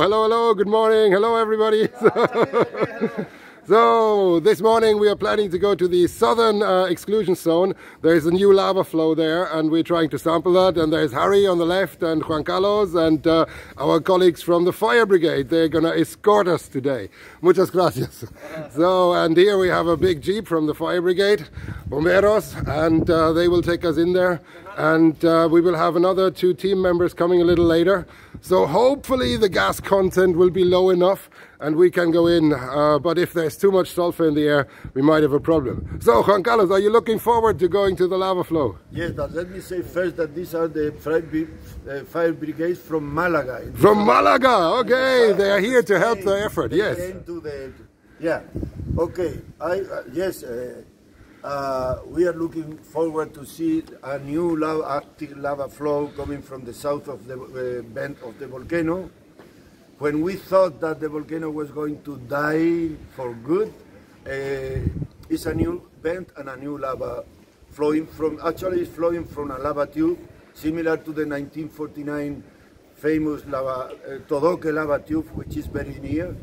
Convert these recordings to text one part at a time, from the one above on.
Hello, hello, good morning. Hello, everybody. So this morning we are planning to go to the southern uh, exclusion zone. There's a new lava flow there and we're trying to sample that and there's Harry on the left and Juan Carlos and uh, our colleagues from the fire brigade. They're gonna escort us today. Muchas gracias. so and here we have a big jeep from the fire brigade, bomberos, and uh, they will take us in there and uh, we will have another two team members coming a little later. So hopefully the gas content will be low enough and we can go in. Uh, but if there's too much sulfur in the air, we might have a problem. So Juan Carlos, are you looking forward to going to the lava flow? Yes, but let me say first that these are the fire, uh, brigades from Malaga. From Malaga, okay, they are here to help the effort, yes. The, yeah, okay, I, uh, yes, uh, uh, we are looking forward to see a new lava, active lava flow coming from the south of the uh, bend of the volcano. When we thought that the volcano was going to die for good, uh, it's a new vent and a new lava flowing from, actually it's flowing from a lava tube, similar to the 1949 famous lava, uh, Todoque lava tube, which is very near.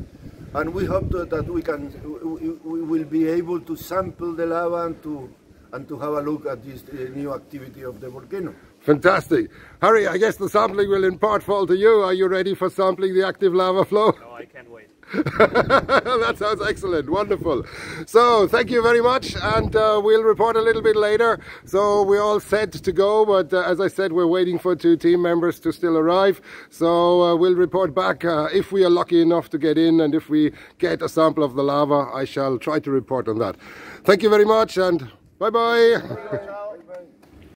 And we hope that we can we, we, will be able to sample the lava and to and to have a look at this uh, new activity of the volcano. Fantastic. Harry, I guess the sampling will in part fall to you. Are you ready for sampling the active lava flow? No, I can't wait. that sounds excellent. Wonderful. So, thank you very much, and uh, we'll report a little bit later. So, we're all set to go, but uh, as I said, we're waiting for two team members to still arrive. So, uh, we'll report back uh, if we are lucky enough to get in, and if we get a sample of the lava, I shall try to report on that. Thank you very much, and bye bye.